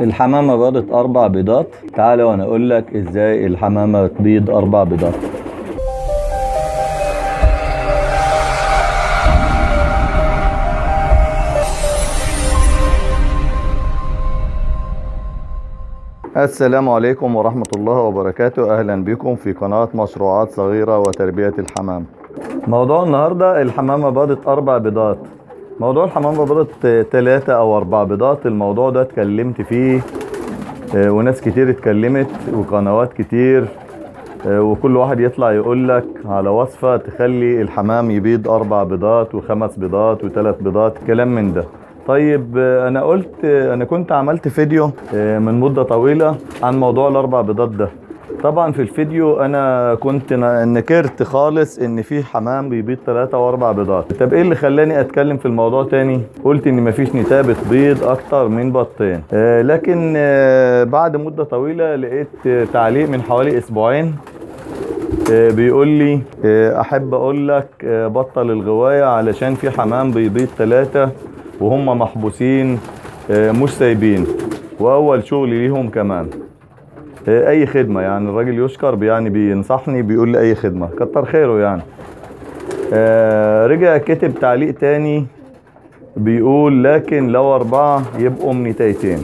الحمامة بيضت أربع بيضات. تعالى وأنا أقول لك إزاي الحمامة تبيض أربع بيضات. السلام عليكم ورحمة الله وبركاته. أهلا بكم في قناة مشروعات صغيرة وتربية الحمام. موضوع النهاردة الحمامة بيضت أربع بيضات. موضوع الحمامة بيضت تلاتة أو أربع بيضات الموضوع ده اتكلمت فيه آه، وناس كتير اتكلمت وقنوات كتير آه، وكل واحد يطلع يقول لك على وصفة تخلي الحمام يبيض أربع بيضات وخمس بيضات وثلاث بيضات كلام من ده. طيب آه، أنا قلت أنا كنت عملت فيديو من مدة طويلة عن موضوع الأربع بيضات ده. طبعا في الفيديو أنا كنت نكرت خالص إن في حمام بيبيض ثلاثة وأربع بيضات. طب إيه اللي خلاني أتكلم في الموضوع تاني؟ قلت إن مفيش نتاية بتبيض أكتر من بطين آه لكن آه بعد مدة طويلة لقيت تعليق من حوالي أسبوعين آه، بيقول لي آه، أحب أقول لك آه، بطل الغواية علشان في حمام بيبيض ثلاثة وهم محبوسين مش سايبين. وأول شغل ليهم كمان. أي خدمة. يعني الراجل يشكر يعني بينصحني بيقول لي أي خدمة. كتر خيره يعني. آه، رجع كتب تعليق تاني بيقول لكن لو أربعة يبقوا منتايتين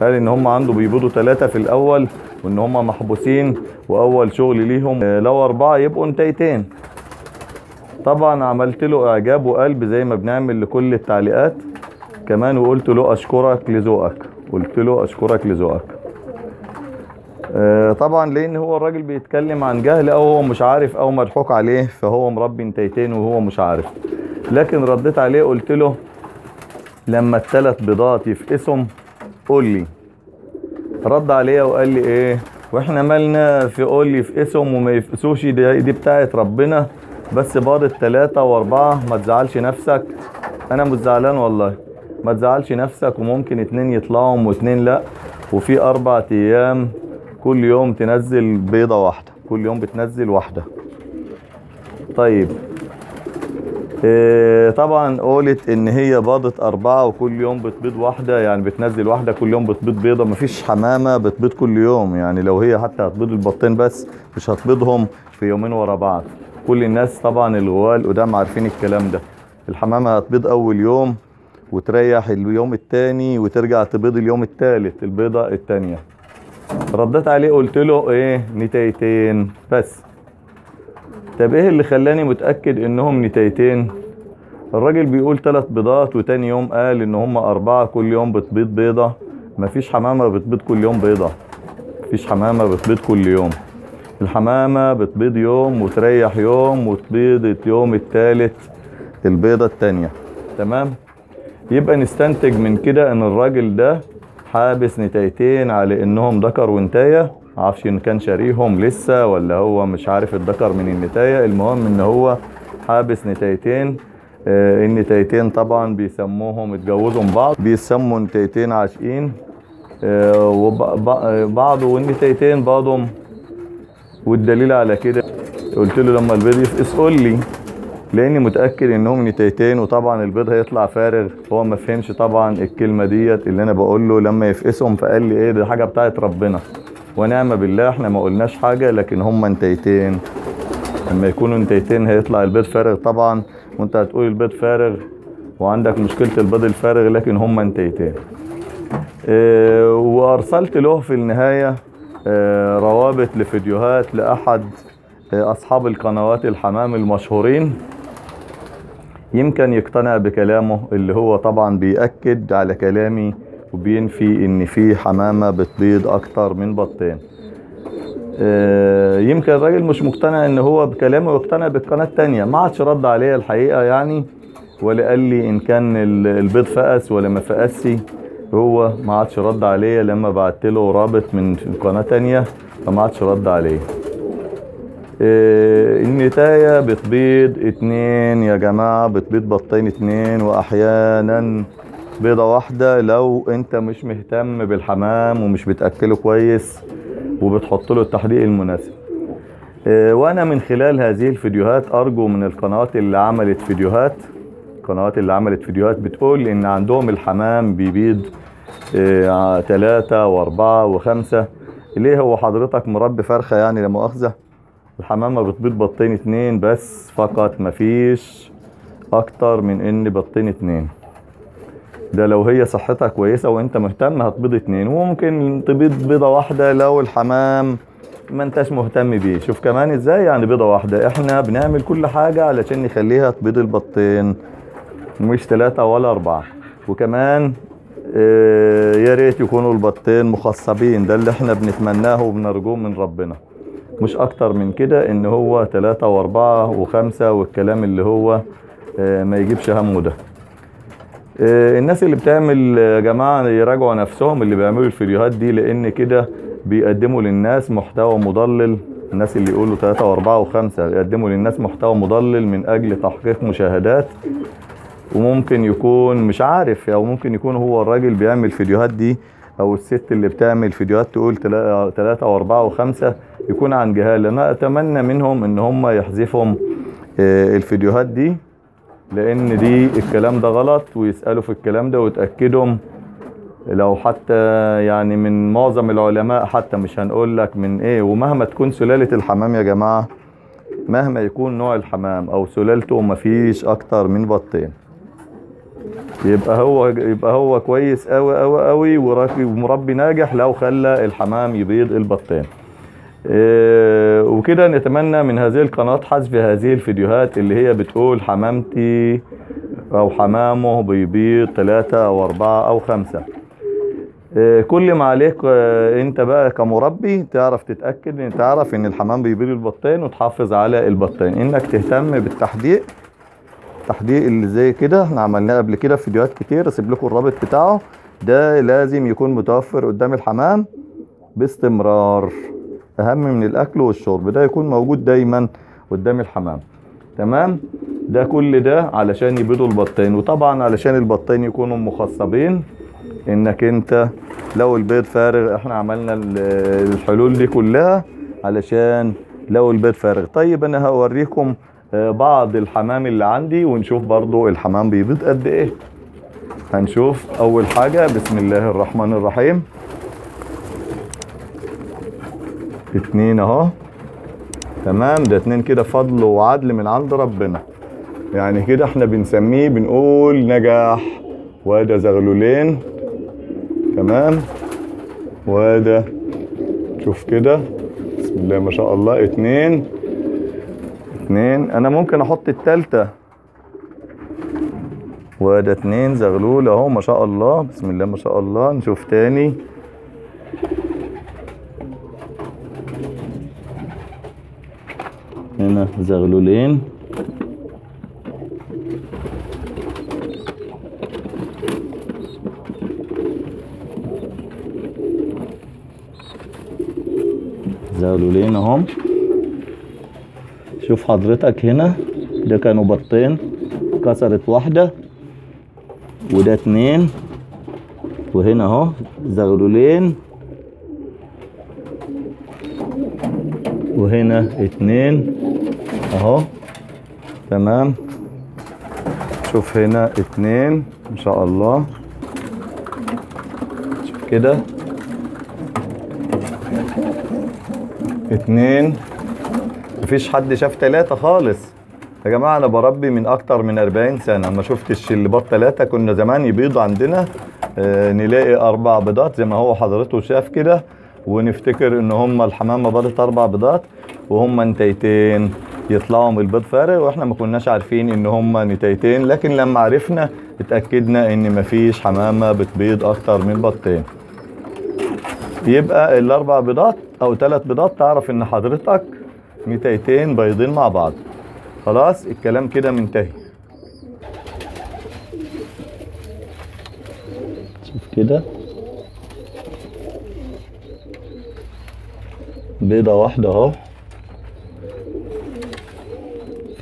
قال إن هم عنده بيبيضوا ثلاثة في الأول وإن هم محبوسين وأول شغل ليهم. آه، لو أربعة يبقوا نتايتين طبعا عملت له إعجاب وقلب زي ما بنعمل لكل التعليقات. كمان وقلت له أشكرك لذوقك. قلت له أشكرك لذوقك. طبعا لأن هو الراجل بيتكلم عن جهل أو هو مش عارف أو مضحوك عليه فهو مربي نتايتين وهو مش عارف. لكن رديت عليه قلت له لما الثلاث بيضات يفقسهم قول لي. رد عليا وقال لي إيه؟ وإحنا مالنا في قول لي يفقسهم وما يفقسوش دي, دي بتاعت ربنا بس باضت ثلاثة وأربعة ما تزعلش نفسك. أنا مش زعلان والله. ما تزعلش نفسك وممكن اتنين يطلعوا واتنين لأ وفي أربع أيام كل يوم تنزل بيضة واحدة. كل يوم بتنزل واحدة. طيب. إيه طبعا قولت إن هي باضت أربعة وكل يوم بتبيض واحدة يعني بتنزل واحدة كل يوم بتبيض بيضة. مفيش حمامة بتبيض كل يوم. يعني لو هي حتى هتبيض البطين بس مش هتبيضهم في يومين ورا بعض. كل الناس طبعا الغوال القدام عارفين الكلام ده. الحمامة هتبيض أول يوم وتريح اليوم التاني وترجع تبيض اليوم التالت البيضة التانية. رديت عليه قلت له إيه نتايتين بس. طب إيه اللي خلاني متأكد إنهم نتايتين؟ الراجل بيقول ثلاث بيضات وتاني يوم قال إن هم أربعة كل يوم بتبيض بيضة. مفيش حمامة بتبيض كل يوم بيضة. مفيش حمامة بتبيض كل يوم. الحمامة بتبيض يوم وتريح يوم وتبيض اليوم التالت البيضة التانية. تمام؟ يبقى نستنتج من كده إن الراجل ده حابس نتايتين على إنهم ذكر وانتايه معرفش إن كان شاريهم لسه ولا هو مش عارف الذكر من النتاية. المهم إن هو حابس نتايتين. آه، النتايتين طبعا بيسموهم اتجوزوا بعض. بيسموا نتايتين عاشقين. آه، وب- ب- بعض والنتايتين بعضهم. والدليل على كده قلت له لما البيض يفقس قول لي. لاني متأكد انهم نتايتين وطبعا البيض هيطلع فارغ. هو ما فهمش طبعا الكلمة ديت اللي أنا بقول له لما يفقسهم فقال لي إيه دي حاجة بتاعت ربنا. ونعم بالله إحنا ما قلناش حاجة لكن هم نتايتين لما يكونوا نتايتين هيطلع البيض فارغ طبعا. وأنت هتقول البيض فارغ وعندك مشكلة البيض الفارغ لكن هم نتايتين آه وأرسلت له في النهاية آه روابط لفيديوهات لأحد آه أصحاب القنوات الحمام المشهورين. يمكن يقتنع بكلامه اللي هو طبعا بيأكد على كلامي وبينفي إن في حمامة بتبيض أكتر من بطين. آه، يمكن الراجل مش مقتنع إن هو بكلامه ويقتنع بالقناة التانية. ما عادش رد عليا الحقيقة يعني ولا قال لي إن كان ال- البيض فقس ولا ما فقسي هو ما عادش رد عليا لما بعت له رابط من قناة تانية فما عادش رد عليا. النتاية بتبيض اتنين يا جماعة بتبيض بطين اتنين وأحيانا بيضة واحدة لو أنت مش مهتم بالحمام ومش بتأكله كويس وبتحط له التحديق المناسب. آه، وأنا من خلال هذه الفيديوهات أرجو من القنوات اللي عملت فيديوهات القنوات اللي عملت فيديوهات بتقول إن عندهم الحمام بيبيض إيه تلاتة وأربعة وخمسة. ليه هو حضرتك مربي فرخة يعني لا مؤاخذة؟ الحمامة بتبيض بطين اتنين بس فقط مفيش أكتر من إن بطين اتنين. ده لو هي صحتها كويسة وأنت مهتم هتبيض اتنين وممكن تبيض بيضة واحدة لو الحمام ما أنتش مهتم بيه. شوف كمان إزاي يعني بيضة واحدة إحنا بنعمل كل حاجة علشان نخليها تبيض البطين مش ثلاثة ولا أربعة. وكمان آه، يا ريت يكونوا البطين مخصبين ده اللي إحنا بنتمناه وبنرجوه من ربنا. مش أكتر من كده إن هو ثلاثة وأربعة وخمسة والكلام اللي هو آه، ما يجيبش همه ده. آه، الناس اللي بتعمل يا جماعة يراجعوا نفسهم اللي بيعملوا الفيديوهات دي لأن كده بيقدموا للناس محتوى مضلل. الناس اللي يقولوا ثلاثة وأربعة وخمسة يقدموا للناس محتوى مضلل من أجل تحقيق مشاهدات. وممكن يكون مش عارف أو ممكن يكون هو الراجل بيعمل فيديوهات دي أو الست اللي بتعمل فيديوهات تقول تلا- تلاتة وأربعة وخمسة يكون عن جهالة أنا أتمنى منهم إن هم يحذفهم آه، الفيديوهات دي لأن دي الكلام ده غلط ويسألوا في الكلام ده ويتأكدوا لو حتى يعني من معظم العلماء حتى مش هنقول لك من إيه. ومهما تكون سلالة الحمام يا جماعة مهما يكون نوع الحمام أو سلالته مفيش أكتر من بطين. يبقى هو يبقى هو كويس قوي قوي قوي ومربي ناجح لو خلى الحمام يبيض البطين. وكده نتمنى من هذه القناة حذف هذه الفيديوهات اللي هي بتقول حمامتي أو حمامه بيبيض ثلاثة أو أربعة أو خمسة. إيه، كل ما عليك آه، أنت بقى كمربي تعرف تتأكد إن تعرف إن الحمام بيبيض البطين وتحافظ على البطين. إنك تهتم بالتحديق التحديق اللي زي كده. إحنا عملناه قبل كده في فيديوهات كتير أسيب لكم الرابط بتاعه. ده لازم يكون متوفر قدام الحمام باستمرار. أهم من الأكل والشرب ده يكون موجود دايما قدام الحمام تمام؟ ده كل ده علشان يبيضوا البطين وطبعا علشان البطين يكونوا مخصبين إنك أنت لو البيض فارغ إحنا عملنا ال- الحلول دي كلها علشان لو البيض فارغ. طيب أنا هوريكم آه، بعض الحمام اللي عندي ونشوف برضو الحمام بيبيض قد إيه. هنشوف أول حاجة بسم الله الرحمن الرحيم. اتنين اهو. تمام؟ ده اتنين كده فضل وعدل من عند ربنا. يعني كده إحنا بنسميه بنقول نجاح وده زغلولين. تمام؟ وده شوف كده. بسم الله ما شاء الله. اتنين. اتنين. أنا ممكن أحط التالتة. وده اتنين زغلول اهو. ما شاء الله. بسم الله ما شاء الله. نشوف تاني. هنا زغلولين. زغلولين اهم. شوف حضرتك هنا. ده كانوا بطين. كسرت واحدة وده اتنين. وهنا اهو زغلولين. وهنا اتنين. اهو. تمام. شوف هنا اتنين إن شاء الله. شوف كده. اتنين. مفيش حد شاف تلاتة خالص. يا جماعة أنا بربي من أكتر من 40 سنة. ما شفتش اللي بط تلاتة. كنا زمان يبيضوا عندنا آه، نلاقي أربع بيضات زي ما هو حضرته شاف كده. ونفتكر إن هما الحمامة بيضت أربع بيضات وهما نتايتين. يطلعوا من البيض فارغ وإحنا ما كناش عارفين إن هما نتايتين لكن لما عرفنا اتأكدنا إن مفيش حمامة بتبيض أكتر من بطين يبقى الأربع بيضات أو ثلاث بيضات تعرف إن حضرتك نتايتين بيضين مع بعض. خلاص الكلام كده منتهي. شوف كده. بيضة واحدة أهو.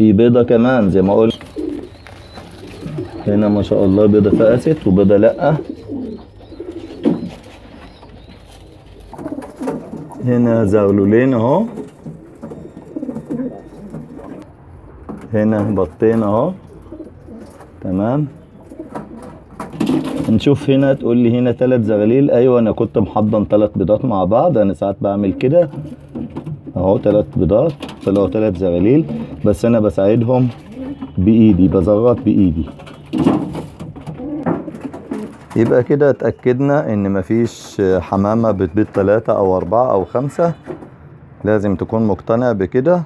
في بيضة كمان زي ما قلت. هنا ما شاء الله بيضة فقست وبيضة لأ. هنا زغلولين اهو. هنا بطين اهو. تمام. نشوف هنا تقول لي هنا ثلاث زغاليل أيوه أنا كنت محضن ثلاث بيضات مع بعض. أنا ساعات بعمل كده. أهو ثلاث بيضات. طلعوا ثلاث زغاليل بس أنا بساعدهم بإيدي بزغط بإيدي. يبقى كده اتأكدنا إن مفيش حمامة بتبيض ثلاثة أو أربعة أو خمسة. لازم تكون مقتنع بكده.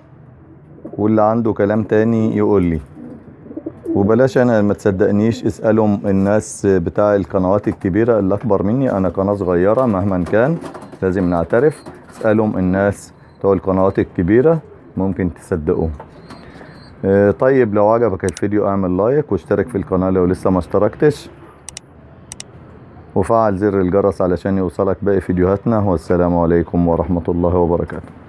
واللي عنده كلام تاني يقول لي. وبلاش أنا ما تصدقنيش اسألهم الناس بتاع القنوات الكبيرة اللي أكبر مني. أنا قناة صغيرة مهما كان لازم نعترف. اسألهم الناس بتوع القنوات الكبيرة ممكن تصدقوهم طيب لو عجبك الفيديو اعمل لايك واشترك في القناة لو لسه ما اشتركتش. وفعل زر الجرس علشان يوصلك باقي فيديوهاتنا. والسلام عليكم ورحمة الله وبركاته.